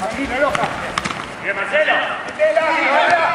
Marcelo. Marcelo.